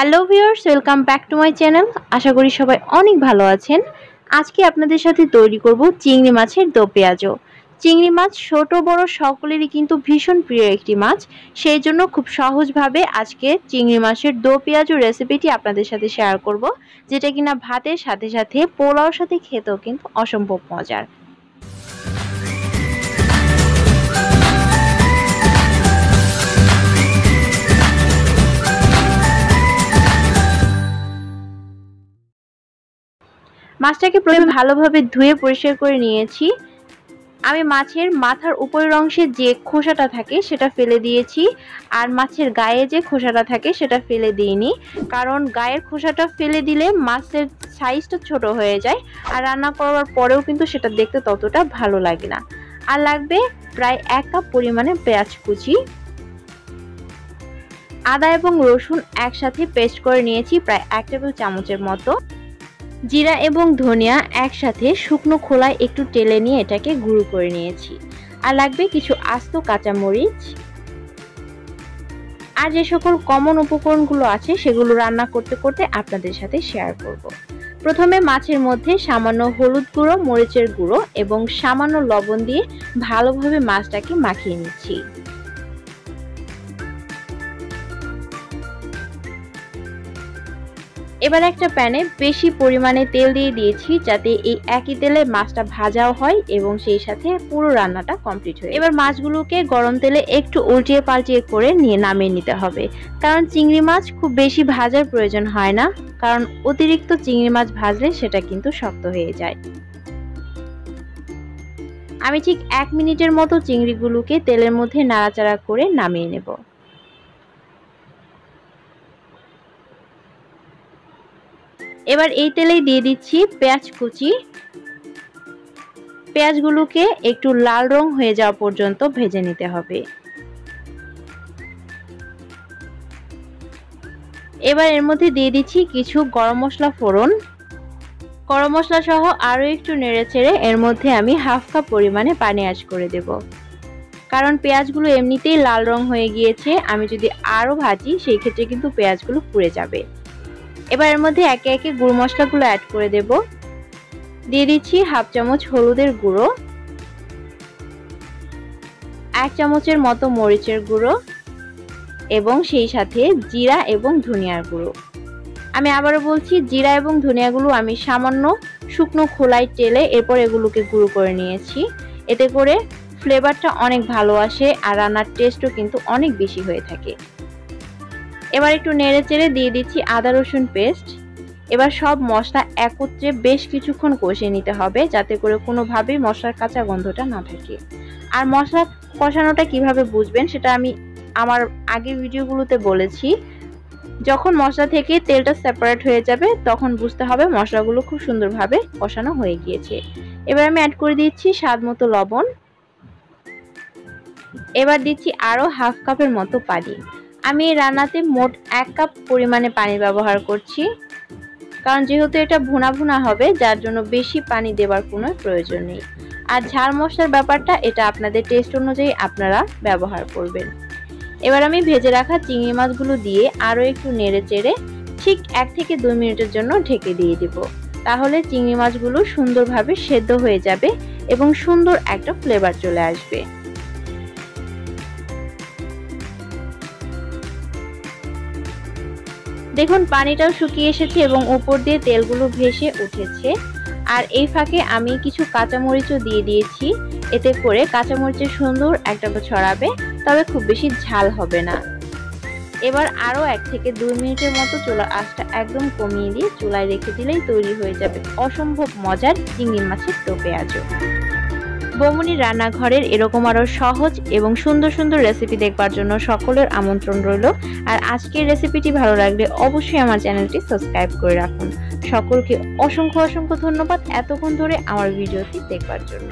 Hello viewers, welcome back to my channel. আশা করি সবাই অনেক ভালো আছেন। আজকে আপনাদের সাথে তৈরি করব চিংড়ি মাছের দো পেঁয়াজও। চিংড়ি মাছ ছোট, বড় সকলেরই কিন্তু ভীষণ প্রিয় একটি মাছ। সেই জন্য খুব সহজভাবে আজকে চিংড়ি মাছের দো পেঁয়াজও রেসিপিটি আপনাদের সাথে শেয়ার করব, যেটা কিনা ভাতের সাথে সাথে পোলাওর সাথে খেতেও কিন্তু অসম্ভব মজার। মাছটাকে প্রথমে ভালোভাবে ধুয়ে পরিষ্কার করে নিয়েছি। আমি মাছের মাথার উপরের অংশে যে খোসাটা থাকে সেটা ফেলে দিয়েছি। আর মাছের গায়ে যে খোসাটা থাকে সেটা ফেলে দিইনি। কারণ গায়ের খোসাটা ফেলে দিলে মাছের সাইজটা ছোট হয়ে যায়। আর রান্না করার পরেও কিন্তু সেটা দেখতে ততটা ভালো লাগে না। আর লাগবে প্রায় এক কাপ পরিমাণে পেঁয়াজ কুচি। আদা এবং রসুন একসাথে পেস্ট করে নিয়েছি প্রায় এক টেবিল চামচের মতো। জিরা এবং ধনিয়া একসাথে শুকনো খোলায় একটু টেলে নিয়ে এটাকে গুঁড়ো করে নিয়েছি। আর লাগবে কিছু আস্ত কাঁচামরিচ। আর যে সকল কমন উপকরণগুলো আছে, সেগুলো রান্না করতে করতে আপনাদের সাথে শেয়ার করব। প্রথমে মাছের মধ্যে সামান্য হলুদ গুঁড়ো, মরিচের গুঁড়ো এবং সামান্য লবণ দিয়ে ভালোভাবে মাছটাকে মাখিয়ে নিচ্ছি। এবার একটা প্যানে বেশি পরিমাণে তেল দিয়ে দিয়েছি যাতে এই একই তেলে মাছটা ভাজাও হয় এবং সেই সাথে পুরো রান্নাটা কমপ্লিট হয় এবার মাছগুলোকে গরম তেলে একটু উল্টিয়ে পাল্টিয়ে করে নিয়ে নামিয়ে নিতে হবে। কারণ চিংড়ি মাছ খুব বেশি ভাজার প্রয়োজন হয় না, কারণ অতিরিক্ত চিংড়ি মাছ ভাজলে সেটা কিন্তু শক্ত হয়ে যায়। আমি ঠিক এক মিনিটের মতো চিংড়িগুলোকে তেলের মধ্যে নাড়াচাড়া করে নামিয়ে নেব। এবার এই তেলেই দিয়ে দিচ্ছি পেঁয়াজ কুচি। পেঁয়াজগুলোকে একটু লাল রং হয়ে যাওয়া পর্যন্ত ভেজে নিতে হবে। এবার এর মধ্যে দিয়ে দিচ্ছি কিছু গরম মশলা ফোড়ন। গরম মশলা সহ আরও একটু নেড়ে ছেড়ে এর মধ্যে আমি হাফ কাপ পরিমাণে পানি অ্যাড করে দেব। কারণ পেঁয়াজগুলো এমনিতেই লাল রং হয়ে গিয়েছে, আমি যদি আরও ভাজি, সেই ক্ষেত্রে কিন্তু পেঁয়াজগুলো পুড়ে যাবে। এবার এর মধ্যে একে একে গুঁড়ো মশলাগুলো অ্যাড করে দেব। দিয়ে দিচ্ছি হাফ চামচ হলুদের গুঁড়ো, এক চামচের মতো মরিচের গুঁড়ো এবং সেই সাথে জিরা এবং ধনিয়ার গুঁড়ো। আমি আবারও বলছি, জিরা এবং ধনিয়াগুলো আমি সামান্য শুকনো খোলায় টেলে এরপর এগুলোকে গুঁড়ো করে নিয়েছি। এতে করে ফ্লেভারটা অনেক ভালো আসে আর রান্নার টেস্টও কিন্তু অনেক বেশি হয়ে থাকে। এবার একটু নেড়ে চেড়ে দিয়ে দিচ্ছি আদা রসুন পেস্ট। এবার সব মশলা একত্রে বেশ কিছুক্ষণ কষিয়ে নিতে হবে যাতে করে কোনোভাবেই মশলার কাঁচা গন্ধটা না থাকে। আর মশলা কষানোটা কীভাবে বুঝবেন সেটা আমি আমার আগের ভিডিওগুলোতে বলেছি। যখন মশলা থেকে তেলটা সেপারেট হয়ে যাবে তখন বুঝতে হবে মশলাগুলো খুব সুন্দরভাবে কষানো হয়ে গিয়েছে। এবার আমি অ্যাড করে দিচ্ছি স্বাদ মতো লবণ। এবার দিচ্ছি আরও হাফ কাপের মতো পানি। আমি রান্নাতে মোট এক কাপ পরিমাণে পানি ব্যবহার করছি। কারণ যেহেতু এটা ভুনা ভুনা হবে, যার জন্য বেশি পানি দেবার কোনো প্রয়োজন নেই। আর ঝাল মশলার ব্যাপারটা এটা আপনাদের টেস্ট অনুযায়ী আপনারা ব্যবহার করবেন। এবার আমি ভেজে রাখা চিংড়ি মাছগুলো দিয়ে আরও একটু নেড়ে চেড়ে ঠিক এক থেকে দুই মিনিটের জন্য ঢেকে দিয়ে দেব। তাহলে চিংড়ি মাছগুলো সুন্দরভাবে সেদ্ধ হয়ে যাবে এবং সুন্দর একটা ফ্লেভার চলে আসবে। দেখুন, পানিটাও শুকিয়ে এসেছে এবং উপর দিয়ে তেলগুলো ভেসে উঠেছে। আর এই ফাঁকে আমি কিছু কাঁচামরিচও দিয়ে দিয়েছি। এতে করে কাঁচামরিচের সুন্দর একটা ছড়াবে, তবে খুব বেশি ঝাল হবে না। এবার আরও এক থেকে দুই মিনিটের মতো চুলার আঁচটা একদম কমিয়ে দিয়ে চুলায় রেখে দিলেই তৈরি হয়ে যাবে অসম্ভব মজার চিংড়ি মাছের টোপে আজও। বৌমনি রান্নাঘরের এরকম আরও সহজ এবং সুন্দর সুন্দর রেসিপি দেখবার জন্য সকলের আমন্ত্রণ রইল। আর আজকের রেসিপিটি ভালো লাগলে অবশ্যই আমার চ্যানেলটি সাবস্ক্রাইব করে রাখুন। সকলকে অসংখ্য অসংখ্য ধন্যবাদ এতক্ষণ ধরে আমার ভিডিওটি দেখবার জন্য।